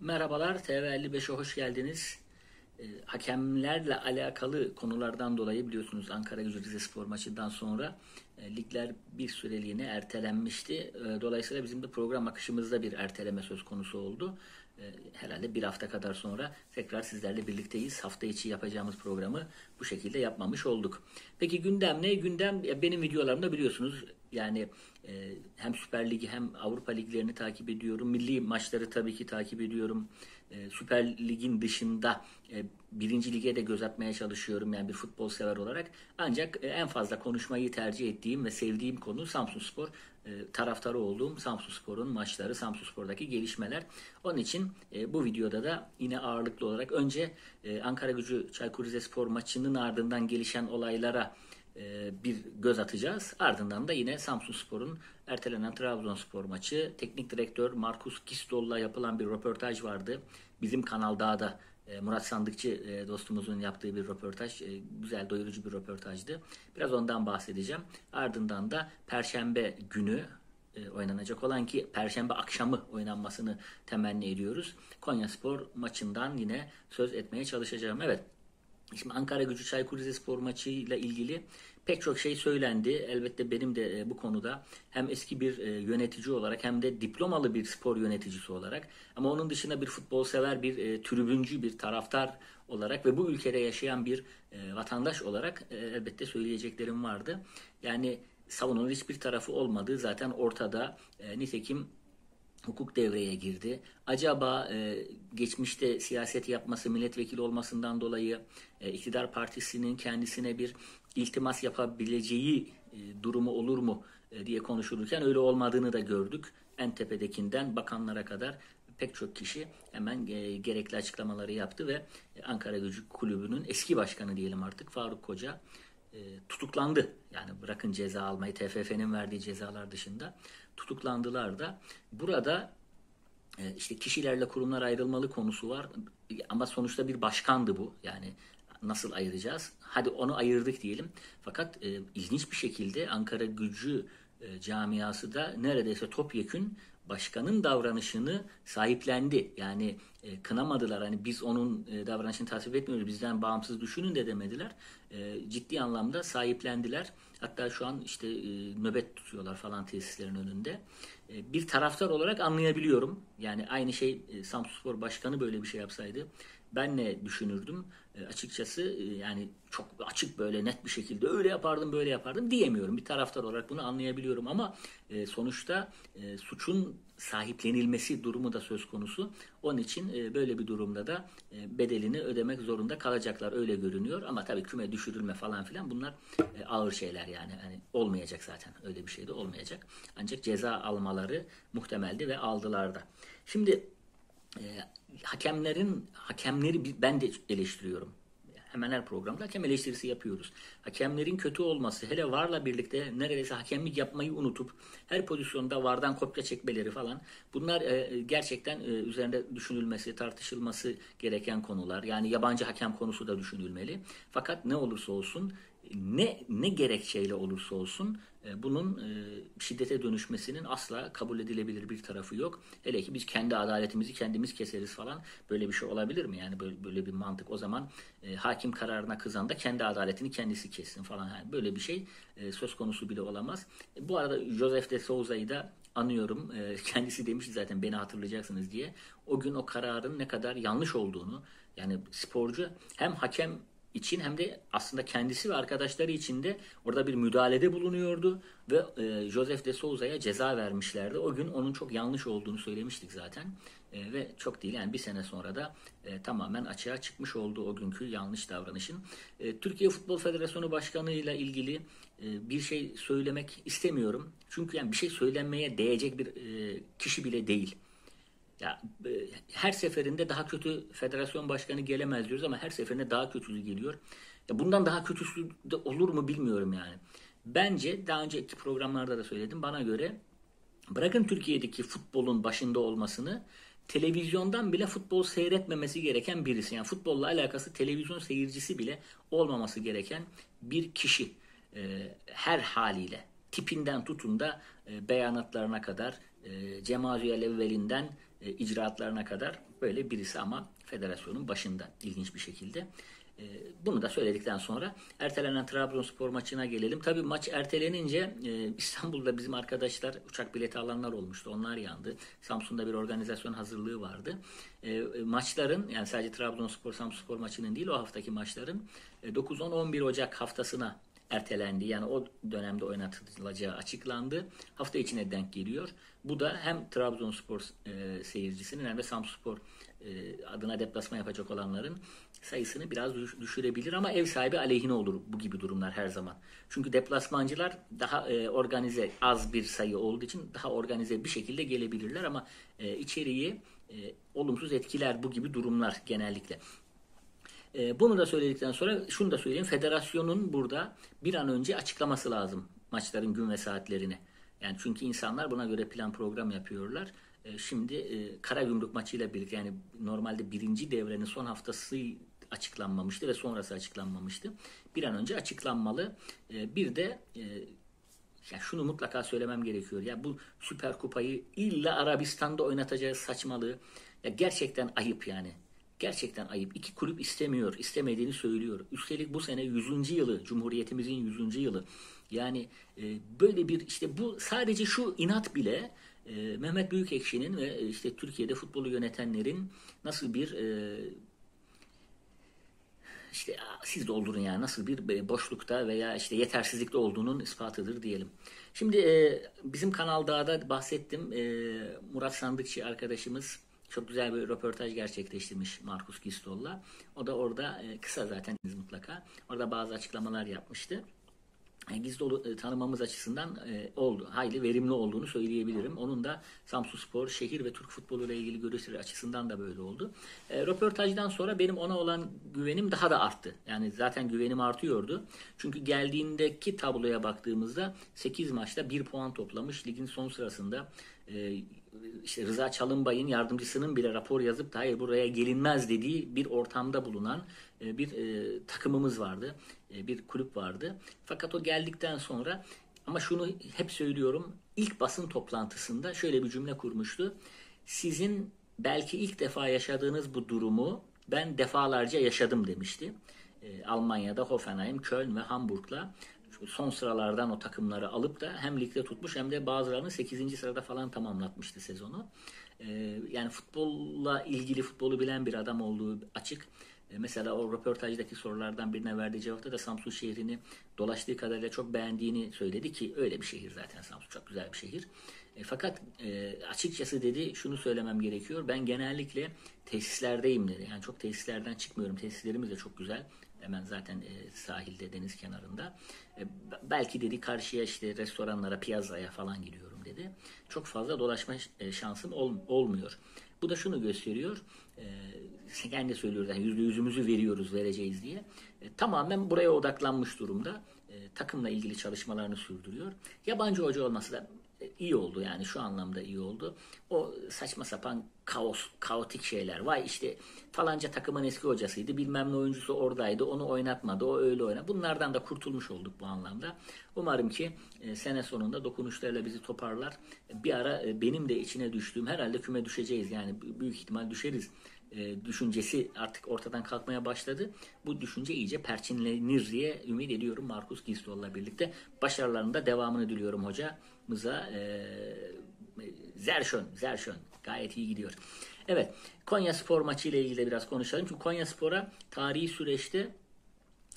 Merhabalar, TV55'e hoş geldiniz. E, hakemlerle alakalı konulardan dolayı biliyorsunuz Ankara Gücü Rize Spor maçından sonra e, ligler bir süreliğine ertelenmişti. E, dolayısıyla bizim de program akışımızda bir erteleme söz konusu oldu. E, herhalde bir hafta kadar sonra tekrar sizlerle birlikteyiz. Hafta içi yapacağımız programı bu şekilde yapmamış olduk. Peki gündem ne? Gündem benim videolarımda biliyorsunuz yani e, hem Süper Ligi hem Avrupa Liglerini takip ediyorum. Milli maçları tabii ki takip ediyorum. E, Süper Lig'in dışında e, birinci lige de göz atmaya çalışıyorum yani bir futbol sever olarak. Ancak en fazla konuşmayı tercih ettiğim ve sevdiğim konu Samsun Spor. E, taraftarı olduğum Samsun Spor'un maçları, Samsun Spor'daki gelişmeler. Onun için e, bu videoda da yine ağırlıklı olarak önce e, Ankara Gücü Çaykur Rizespor maçının ardından gelişen olaylara bir göz atacağız. Ardından da yine Samsun Spor'un ertelenen Trabzonspor maçı. Teknik direktör Markus Gistol'la yapılan bir röportaj vardı. Bizim kanalda da e, Murat Sandıkçı e, dostumuzun yaptığı bir röportaj. Güzel doyurucu bir röportajdı. Biraz ondan bahsedeceğim. Ardından da Perşembe günü oynanacak olan ki Perşembe akşamı oynanmasını temenni ediyoruz. Konya Spor maçından yine söz etmeye çalışacağım. Evet Şimdi Ankara Gücü Çaykur Rizespor maçıyla ilgili pek çok şey söylendi. Elbette benim de e, bu konuda hem eski bir e, yönetici olarak hem de diplomalı bir spor yöneticisi olarak ama onun dışında bir futbol sever, bir e, tribüncü, bir taraftar olarak ve bu ülkede yaşayan bir vatandaş olarak elbette söyleyeceklerim vardı. Yani savunulur hiçbir tarafı olmadığı zaten ortada. Nitekim hukuk devreye girdi. Acaba e, geçmişte siyaset yapması, milletvekili olmasından dolayı e, iktidar partisinin kendisine bir iltimas yapabileceği e, durumu olur mu e, diye konuşulurken öyle olmadığını da gördük. En tepedekinden bakanlara kadar pek çok kişi hemen e, gerekli açıklamaları yaptı ve Ankara Gücü Kulübü'nün eski başkanı diyelim artık Faruk Koca e, tutuklandı. Yani bırakın ceza almayı TFF'nin verdiği cezalar dışında tutuklandılar da. Burada e, işte kişilerle kurumlar ayrılmalı konusu var. Ama sonuçta bir başkandı bu. Yani nasıl ayıracağız? Hadi onu ayırdık diyelim. Fakat e, ilginç bir şekilde Ankara gücü e, camiası da neredeyse topyekün başkanın davranışını sahiplendi. Yani e, kınamadılar. Hani biz onun e, davranışını tasvip etmiyoruz. Bizden bağımsız düşünün de demediler. E, ciddi anlamda sahiplendiler. Hatta şu an işte e, nöbet tutuyorlar falan tesislerin önünde. E, bir taraftar olarak anlayabiliyorum. Yani aynı şey e, Samsunspor Başkanı böyle bir şey yapsaydı ben ne düşünürdüm? E, açıkçası e, yani çok açık böyle net bir şekilde öyle yapardım böyle yapardım diyemiyorum. Bir taraftar olarak bunu anlayabiliyorum ama e, sonuçta e, suçun sahiplenilmesi durumu da söz konusu. Onun için e, böyle bir durumda da e, bedelini ödemek zorunda kalacaklar öyle görünüyor. Ama tabii küme düşürülme falan filan bunlar e, ağır şeyler yani. yani olmayacak zaten öyle bir şey de olmayacak. Ancak ceza almaları muhtemeldi ve aldılar da. Şimdi e, hakemlerin hakemleri ben de eleştiriyorum. Hemen her programda hakem eleştirisi yapıyoruz. Hakemlerin kötü olması, hele varla birlikte neredeyse hakemlik yapmayı unutup her pozisyonda vardan kopya çekmeleri falan bunlar e, gerçekten e, üzerinde düşünülmesi, tartışılması gereken konular. Yani yabancı hakem konusu da düşünülmeli. Fakat ne olursa olsun ne ne gerekçeyle olursa olsun e, bunun e, şiddete dönüşmesinin asla kabul edilebilir bir tarafı yok. Hele ki biz kendi adaletimizi kendimiz keseriz falan. Böyle bir şey olabilir mi? Yani böyle, böyle bir mantık. O zaman e, hakim kararına kızan da kendi adaletini kendisi kessin falan. Yani böyle bir şey e, söz konusu bile olamaz. E, bu arada Joseph de Souza'yı da anıyorum. E, kendisi demişti zaten beni hatırlayacaksınız diye. O gün o kararın ne kadar yanlış olduğunu yani sporcu hem hakem için hem de aslında kendisi ve arkadaşları için de orada bir müdahalede bulunuyordu ve e, Joseph de Souza'ya ceza vermişlerdi. O gün onun çok yanlış olduğunu söylemiştik zaten e, ve çok değil yani bir sene sonra da e, tamamen açığa çıkmış oldu o günkü yanlış davranışın. E, Türkiye Futbol Federasyonu Başkanı ile ilgili e, bir şey söylemek istemiyorum. Çünkü yani bir şey söylenmeye değecek bir e, kişi bile değil. Ya e, her seferinde daha kötü federasyon başkanı gelemez diyoruz ama her seferinde daha kötüsü geliyor. Ya bundan daha kötüsü de olur mu bilmiyorum yani. Bence daha önceki programlarda da söyledim. Bana göre bırakın Türkiye'deki futbolun başında olmasını televizyondan bile futbol seyretmemesi gereken birisi. Yani futbolla alakası televizyon seyircisi bile olmaması gereken bir kişi e, her haliyle tipinden tutun da e, beyanatlarına kadar e, Cemaziyel evvelinden e, icraatlarına kadar böyle birisi ama federasyonun başında ilginç bir şekilde. E, bunu da söyledikten sonra ertelenen Trabzonspor maçına gelelim. Tabii maç ertelenince e, İstanbul'da bizim arkadaşlar uçak bileti alanlar olmuştu. Onlar yandı. Samsun'da bir organizasyon hazırlığı vardı. Maçların yani sadece Trabzonspor Samsunspor maçının değil o haftaki maçların 9-10-11 Ocak haftasına ertelendi. Yani o dönemde oynatılacağı açıklandı. Hafta içine denk geliyor. Bu da hem Trabzonspor e, seyircisinin hem de Samsunspor e, adına deplasma yapacak olanların sayısını biraz düşürebilir ama ev sahibi aleyhine olur bu gibi durumlar her zaman. Çünkü deplasmancılar daha e, organize az bir sayı olduğu için daha organize bir şekilde gelebilirler ama e, içeriği e, olumsuz etkiler bu gibi durumlar genellikle. E, bunu da söyledikten sonra şunu da söyleyeyim. Federasyonun burada bir an önce açıklaması lazım maçların gün ve saatlerini. Yani çünkü insanlar buna göre plan program yapıyorlar. E, şimdi e, Karagümrük maçıyla birlikte yani normalde birinci devrenin son haftası açıklanmamıştı ve sonrası açıklanmamıştı. Bir an önce açıklanmalı. E, bir de e, ya şunu mutlaka söylemem gerekiyor. Ya bu Süper Kupayı illa Arabistan'da oynatacağı saçmalığı ya gerçekten ayıp yani. Gerçekten ayıp. İki kulüp istemiyor, istemediğini söylüyor. Üstelik bu sene 100. yılı, Cumhuriyetimizin 100. yılı. Yani e, böyle bir işte bu sadece şu inat bile e, Mehmet Büyükekşi'nin ve e, işte Türkiye'de futbolu yönetenlerin nasıl bir e, işte siz doldurun yani nasıl bir boşlukta veya işte yetersizlikte olduğunun ispatıdır diyelim. Şimdi e, bizim kanalda da bahsettim. E, Murat Sandıkçı arkadaşımız çok güzel bir röportaj gerçekleştirmiş Markus Gistol'la. O da orada e, kısa zaten mutlaka. Orada bazı açıklamalar yapmıştı. E, gizli e, tanımamız açısından oldu. Hayli verimli olduğunu söyleyebilirim. Onun da Samsun Spor, şehir ve Türk futbolu ile ilgili görüşleri açısından da böyle oldu. E, röportajdan sonra benim ona olan güvenim daha da arttı. Yani zaten güvenim artıyordu. Çünkü geldiğindeki tabloya baktığımızda 8 maçta 1 puan toplamış. Ligin son sırasında e, işte Rıza Çalınbay'ın yardımcısının bile rapor yazıp da hayır buraya gelinmez dediği bir ortamda bulunan e, bir e, takımımız vardı. E, bir kulüp vardı. Fakat o geldikten sonra ama şunu hep söylüyorum. ilk basın toplantısında şöyle bir cümle kurmuştu. Sizin belki ilk defa yaşadığınız bu durumu ben defalarca yaşadım demişti. Almanya'da Hoffenheim, Köln ve Hamburg'la son sıralardan o takımları alıp da hem ligde tutmuş hem de bazılarını 8. sırada falan tamamlatmıştı sezonu. Yani futbolla ilgili futbolu bilen bir adam olduğu açık. E, mesela o röportajdaki sorulardan birine verdiği cevapta da Samsun şehrini dolaştığı kadarıyla çok beğendiğini söyledi ki öyle bir şehir zaten Samsun çok güzel bir şehir. E, fakat e, açıkçası dedi şunu söylemem gerekiyor. Ben genellikle tesislerdeyim dedi. Yani çok tesislerden çıkmıyorum. Tesislerimiz de çok güzel. Hemen zaten e, sahilde, deniz kenarında. E, belki dedi karşıya işte restoranlara, piyazaya falan gidiyorum dedi. Çok fazla dolaşma e, şansım ol, olmuyor. Bu da şunu gösteriyor. E, kendi söylüyoruz yani yüzde yüzümüzü veriyoruz, vereceğiz diye. E, tamamen buraya odaklanmış durumda. E, takımla ilgili çalışmalarını sürdürüyor. Yabancı hoca olması da iyi oldu yani şu anlamda iyi oldu. O saçma sapan kaos, kaotik şeyler. Vay işte falanca takımın eski hocasıydı. Bilmem ne oyuncusu oradaydı. Onu oynatmadı. O öyle oynadı. Bunlardan da kurtulmuş olduk bu anlamda. Umarım ki e, sene sonunda dokunuşlarıyla bizi toparlar. Bir ara e, benim de içine düştüğüm herhalde küme düşeceğiz. Yani büyük ihtimal düşeriz e, düşüncesi artık ortadan kalkmaya başladı. Bu düşünce iyice perçinlenir diye ümit ediyorum Markus Gistol'la birlikte. Başarılarının da devamını diliyorum hocamıza. E, Zerşön, Zerşön gayet iyi gidiyor. Evet, Konya Spor maçı ile ilgili biraz konuşalım. Çünkü Konya Spor'a tarihi süreçte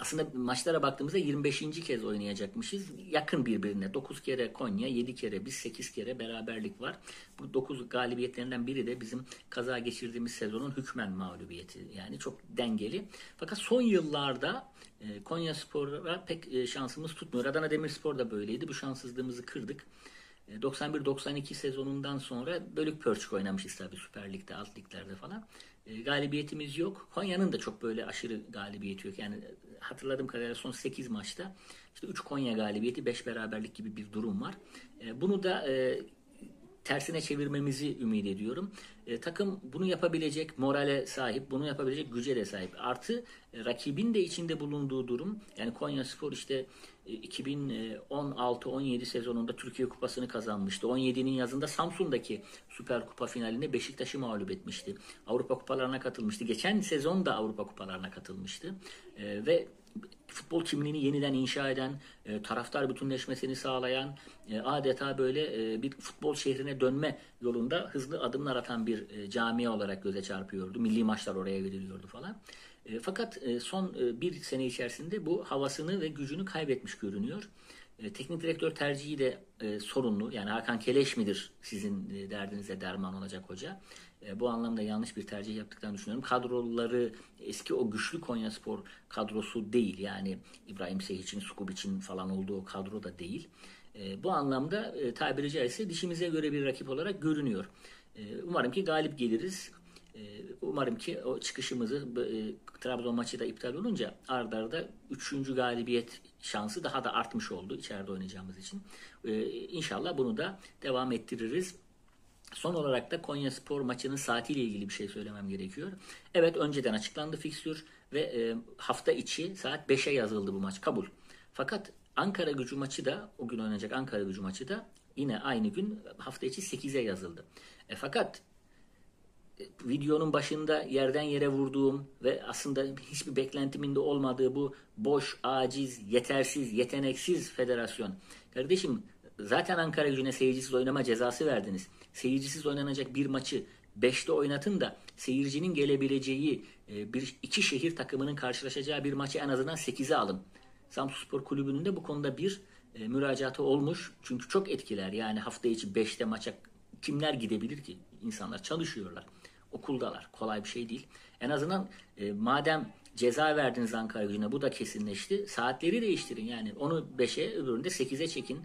aslında maçlara baktığımızda 25. kez oynayacakmışız. Yakın birbirine. 9 kere Konya, 7 kere biz, 8 kere beraberlik var. Bu 9 galibiyetlerinden biri de bizim kaza geçirdiğimiz sezonun hükmen mağlubiyeti. Yani çok dengeli. Fakat son yıllarda e, Konya Spor'a pek e, şansımız tutmuyor. Adana Demirspor da böyleydi. Bu şanssızlığımızı kırdık. 91-92 e, sezonundan sonra bölük pörçük oynamışız tabii Süper Lig'de, alt liglerde falan. Galibiyetimiz yok. Konya'nın da çok böyle aşırı galibiyeti yok. Yani hatırladığım kadarıyla son 8 maçta işte 3 Konya galibiyeti 5 beraberlik gibi bir durum var. E, bunu da e, tersine çevirmemizi ümit ediyorum. E, takım bunu yapabilecek morale sahip, bunu yapabilecek güce de sahip. Artı e, rakibin de içinde bulunduğu durum yani Konya Spor işte e, 2016-17 sezonunda Türkiye Kupası'nı kazanmıştı. 17'nin yazında Samsun'daki Süper Kupa finalinde Beşiktaş'ı mağlup etmişti. Avrupa Kupalarına katılmıştı. Geçen sezon da Avrupa Kupalarına katılmıştı. E, ve futbol kimliğini yeniden inşa eden, e, taraftar bütünleşmesini sağlayan, e, adeta böyle e, bir futbol şehrine dönme yolunda hızlı adımlar atan bir e, camia olarak göze çarpıyordu. Milli maçlar oraya veriliyordu falan. E, fakat e, son e, bir sene içerisinde bu havasını ve gücünü kaybetmiş görünüyor. E, teknik direktör tercihi de e, sorunlu. Yani Hakan Keleş midir sizin e, derdinize derman olacak hoca? E, bu anlamda yanlış bir tercih yaptıklarını düşünüyorum. Kadroları eski o güçlü Konya Spor kadrosu değil. Yani İbrahim Sehic'in, Skubic'in falan olduğu kadro da değil. E, bu anlamda e, tabiri caizse dişimize göre bir rakip olarak görünüyor. E, umarım ki galip geliriz. Umarım ki o çıkışımızı Trabzon maçı da iptal olunca ardarda arda 3. galibiyet şansı daha da artmış oldu içeride oynayacağımız için. E, inşallah bunu da devam ettiririz. Son olarak da Konya Spor maçının saatiyle ilgili bir şey söylemem gerekiyor. Evet önceden açıklandı fikstür ve e, hafta içi saat 5'e yazıldı bu maç kabul. Fakat Ankara gücü maçı da o gün oynanacak Ankara gücü maçı da yine aynı gün hafta içi 8'e yazıldı. E, fakat e, videonun başında yerden yere vurduğum ve aslında hiçbir beklentimin de olmadığı bu boş, aciz, yetersiz, yeteneksiz federasyon. Kardeşim zaten Ankara gücüne seyircisiz oynama cezası verdiniz. Seyircisiz oynanacak bir maçı 5'te oynatın da seyircinin gelebileceği e, bir iki şehir takımının karşılaşacağı bir maçı en azından 8'e alın. Samsunspor Kulübü'nün de bu konuda bir e, müracaatı olmuş. Çünkü çok etkiler. Yani hafta içi 5'te maça kimler gidebilir ki? İnsanlar çalışıyorlar. Okuldalar. Kolay bir şey değil. En azından e, madem ceza verdiniz Ankara gücüne bu da kesinleşti. Saatleri değiştirin. Yani onu 5'e öbüründe 8'e çekin.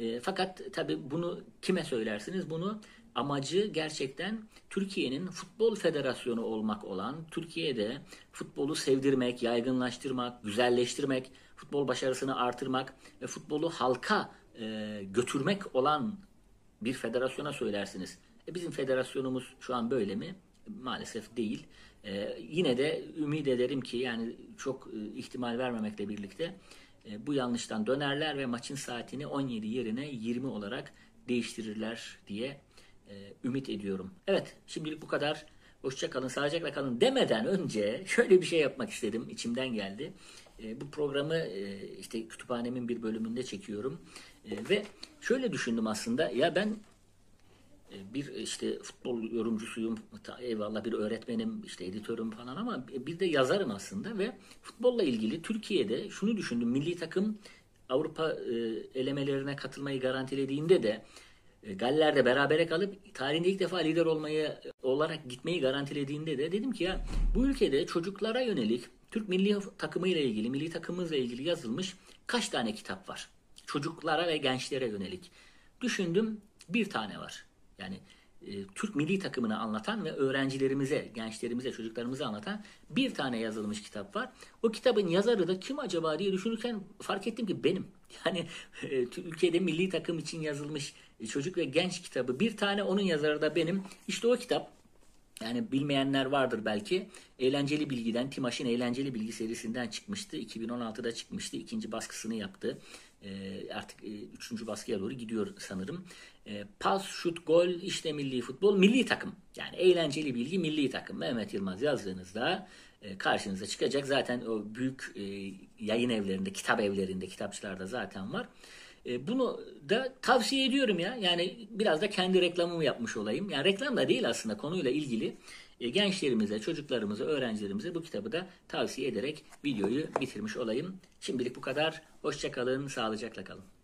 E, fakat tabi bunu kime söylersiniz? Bunu amacı gerçekten Türkiye'nin futbol federasyonu olmak olan, Türkiye'de futbolu sevdirmek, yaygınlaştırmak, güzelleştirmek, futbol başarısını artırmak ve futbolu halka e, götürmek olan bir federasyona söylersiniz. E, bizim federasyonumuz şu an böyle mi? Maalesef değil. E, yine de ümit ederim ki yani çok e, ihtimal vermemekle birlikte e, bu yanlıştan dönerler ve maçın saatini 17 yerine 20 olarak değiştirirler diye e, ümit ediyorum. Evet şimdilik bu kadar. Hoşça kalın, sağlıcakla kalın demeden önce şöyle bir şey yapmak istedim. içimden geldi. E, bu programı işte kütüphanemin bir bölümünde çekiyorum. Ve şöyle düşündüm aslında. Ya ben bir işte futbol yorumcusuyum, eyvallah bir öğretmenim, işte editörüm falan ama bir de yazarım aslında ve futbolla ilgili Türkiye'de şunu düşündüm. Milli takım Avrupa e, elemelerine katılmayı garantilediğinde de e, Galler'de berabere kalıp tarihinde ilk defa lider olmayı olarak gitmeyi garantilediğinde de dedim ki ya bu ülkede çocuklara yönelik Türk milli takımıyla ilgili, milli takımımızla ilgili yazılmış kaç tane kitap var? Çocuklara ve gençlere yönelik. Düşündüm bir tane var. Yani e, Türk milli takımını anlatan ve öğrencilerimize, gençlerimize, çocuklarımıza anlatan bir tane yazılmış kitap var. O kitabın yazarı da kim acaba diye düşünürken fark ettim ki benim. Yani e, ülkede milli takım için yazılmış çocuk ve genç kitabı bir tane onun yazarı da benim. İşte o kitap yani bilmeyenler vardır belki. Eğlenceli Bilgi'den, Timaş'ın Eğlenceli Bilgi serisinden çıkmıştı. 2016'da çıkmıştı. İkinci baskısını yaptı. E, artık e, üçüncü baskıya doğru gidiyor sanırım. E, pas, şut, gol, işte milli futbol, milli takım. Yani eğlenceli bilgi, milli takım. Mehmet Yılmaz yazdığınızda e, karşınıza çıkacak. Zaten o büyük e, yayın evlerinde, kitap evlerinde, kitapçılarda zaten var. Bunu da tavsiye ediyorum ya. Yani biraz da kendi reklamımı yapmış olayım. Yani reklam da değil aslında konuyla ilgili. Gençlerimize, çocuklarımıza, öğrencilerimize bu kitabı da tavsiye ederek videoyu bitirmiş olayım. Şimdilik bu kadar. Hoşçakalın, sağlıcakla kalın.